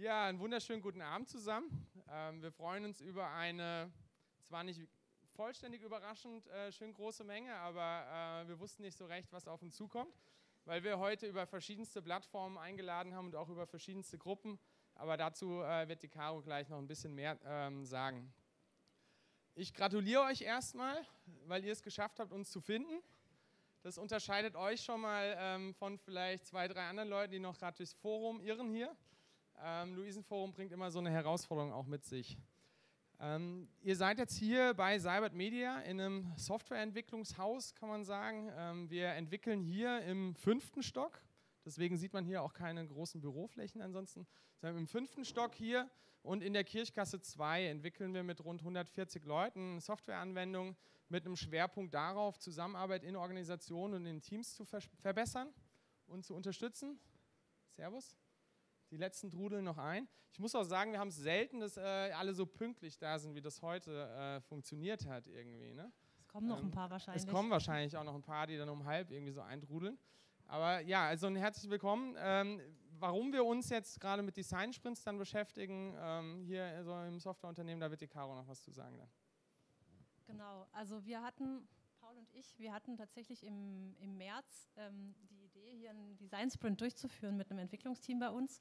Ja, einen wunderschönen guten Abend zusammen. Ähm, wir freuen uns über eine, zwar nicht vollständig überraschend, äh, schön große Menge, aber äh, wir wussten nicht so recht, was auf uns zukommt, weil wir heute über verschiedenste Plattformen eingeladen haben und auch über verschiedenste Gruppen. Aber dazu äh, wird die Caro gleich noch ein bisschen mehr ähm, sagen. Ich gratuliere euch erstmal, weil ihr es geschafft habt, uns zu finden. Das unterscheidet euch schon mal ähm, von vielleicht zwei, drei anderen Leuten, die noch gerade durchs Forum irren hier. Ähm, Luisenforum bringt immer so eine Herausforderung auch mit sich. Ähm, ihr seid jetzt hier bei Cybert Media in einem Softwareentwicklungshaus, kann man sagen. Ähm, wir entwickeln hier im fünften Stock. Deswegen sieht man hier auch keine großen Büroflächen ansonsten. Sondern im fünften Stock hier und in der Kirchkasse 2 entwickeln wir mit rund 140 Leuten Softwareanwendungen mit einem Schwerpunkt darauf, Zusammenarbeit in Organisationen und in Teams zu ver verbessern und zu unterstützen. Servus. Die letzten trudeln noch ein. Ich muss auch sagen, wir haben es selten, dass äh, alle so pünktlich da sind, wie das heute äh, funktioniert hat irgendwie. Ne? Es kommen noch ähm, ein paar wahrscheinlich. Es kommen wahrscheinlich auch noch ein paar, die dann um halb irgendwie so eintrudeln. Aber ja, also ein herzlich willkommen. Ähm, warum wir uns jetzt gerade mit Design Sprints dann beschäftigen, ähm, hier so im Softwareunternehmen, da wird die Caro noch was zu sagen dann. Genau, also wir hatten, Paul und ich, wir hatten tatsächlich im, im März ähm, die Idee, hier einen Design Sprint durchzuführen mit einem Entwicklungsteam bei uns,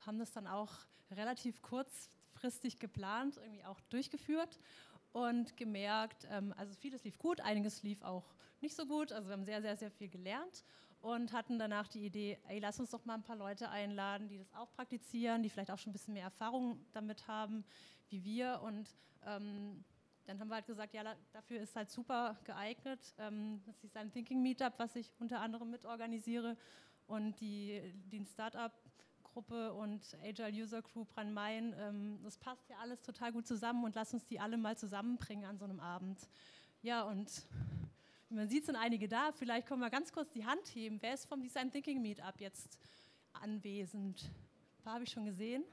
haben das dann auch relativ kurzfristig geplant, irgendwie auch durchgeführt und gemerkt, ähm, also vieles lief gut, einiges lief auch nicht so gut, also wir haben sehr, sehr, sehr viel gelernt und hatten danach die Idee, ey, lass uns doch mal ein paar Leute einladen, die das auch praktizieren, die vielleicht auch schon ein bisschen mehr Erfahrung damit haben wie wir. Und ähm, dann haben wir halt gesagt, ja, dafür ist halt super geeignet. Ähm, das ist ein Thinking Meetup, was ich unter anderem mitorganisiere und die, die Startup-Gruppe und Agile User Group Rhein-Main. Ähm, das passt ja alles total gut zusammen und lass uns die alle mal zusammenbringen an so einem Abend. Ja, und man sieht, sind einige da. Vielleicht können wir ganz kurz die Hand heben. Wer ist vom Design Thinking Meetup jetzt anwesend? Ein paar habe ich schon gesehen.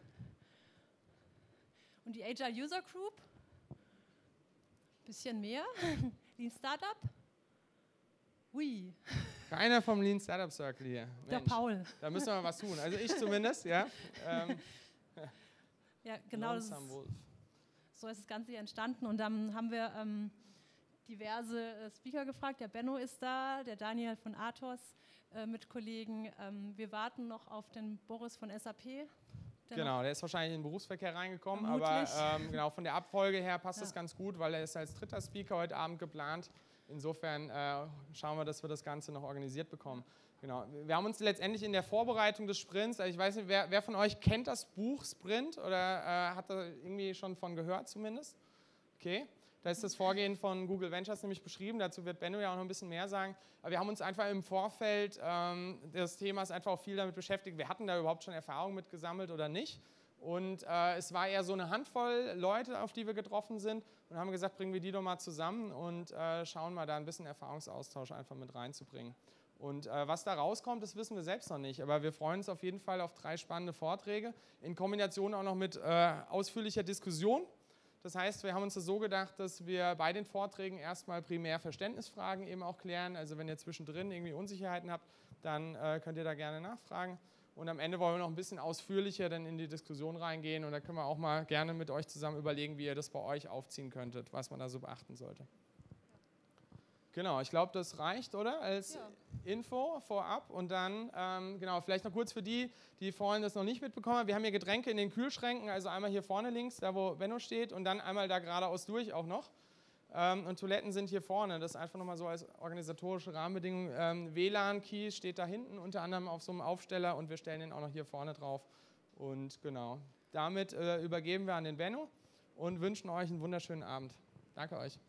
Und die Agile User Group? Bisschen mehr. Lean Startup? Ui. Keiner vom Lean Startup Circle hier. Mensch, Der Paul. Da müssen wir was tun. Also ich zumindest, ja. Ähm, ja, genau. Das ist, so ist das Ganze hier entstanden. Und dann haben wir ähm, diverse äh, Speaker gefragt. Der Benno ist da, der Daniel von Athos äh, mit Kollegen. Ähm, wir warten noch auf den Boris von SAP. Der genau, der ist wahrscheinlich in den Berufsverkehr reingekommen, Vermutlich. aber ähm, genau von der Abfolge her passt ja. das ganz gut, weil er ist als dritter Speaker heute Abend geplant. Insofern äh, schauen wir, dass wir das Ganze noch organisiert bekommen. Genau. Wir haben uns letztendlich in der Vorbereitung des Sprints, also ich weiß nicht, wer, wer von euch kennt das Buch Sprint oder äh, hat da irgendwie schon von gehört zumindest? Okay. Da ist das Vorgehen von Google Ventures nämlich beschrieben. Dazu wird Benno ja auch noch ein bisschen mehr sagen. Aber wir haben uns einfach im Vorfeld ähm, des Themas einfach auch viel damit beschäftigt. Wir hatten da überhaupt schon Erfahrung mit gesammelt oder nicht. Und äh, es war eher so eine Handvoll Leute, auf die wir getroffen sind und haben gesagt, bringen wir die doch mal zusammen und äh, schauen mal da ein bisschen Erfahrungsaustausch einfach mit reinzubringen. Und äh, was da rauskommt, das wissen wir selbst noch nicht. Aber wir freuen uns auf jeden Fall auf drei spannende Vorträge in Kombination auch noch mit äh, ausführlicher Diskussion das heißt, wir haben uns das so gedacht, dass wir bei den Vorträgen erstmal primär Verständnisfragen eben auch klären. Also wenn ihr zwischendrin irgendwie Unsicherheiten habt, dann äh, könnt ihr da gerne nachfragen. Und am Ende wollen wir noch ein bisschen ausführlicher dann in die Diskussion reingehen und da können wir auch mal gerne mit euch zusammen überlegen, wie ihr das bei euch aufziehen könntet, was man da so beachten sollte. Genau, ich glaube, das reicht, oder? Als ja. Info vorab. Und dann, ähm, genau, vielleicht noch kurz für die, die vorhin das noch nicht mitbekommen haben. Wir haben hier Getränke in den Kühlschränken, also einmal hier vorne links, da wo Benno steht, und dann einmal da geradeaus durch auch noch. Ähm, und Toiletten sind hier vorne. Das ist einfach nochmal so als organisatorische Rahmenbedingung. Ähm, WLAN-Key steht da hinten, unter anderem auf so einem Aufsteller, und wir stellen den auch noch hier vorne drauf. Und genau, damit äh, übergeben wir an den Benno und wünschen euch einen wunderschönen Abend. Danke euch.